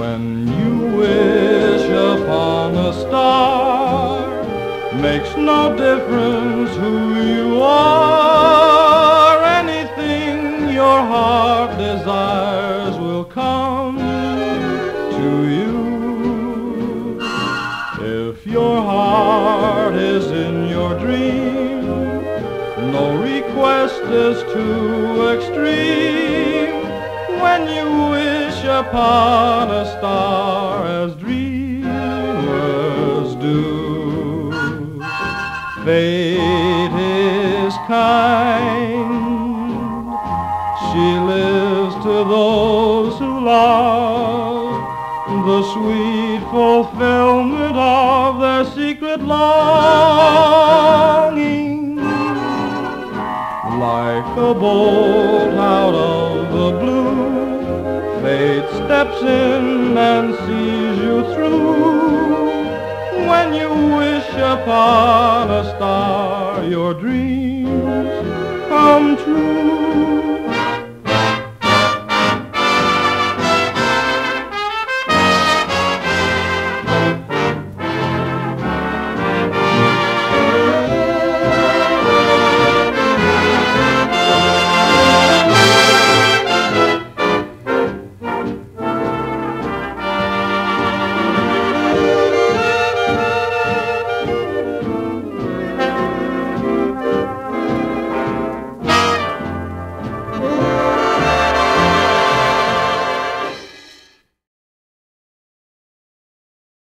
When you wish upon a star, makes no difference who you are. Anything your heart desires will come to you. If your heart is in your dream, no request is too extreme. When you upon a star as dreamers do. Fate is kind. She lives to those who love the sweet fulfillment of their secret longing. Like a bolt out of the blue, fate steps in and sees you through. When you wish upon a star, your dreams come true.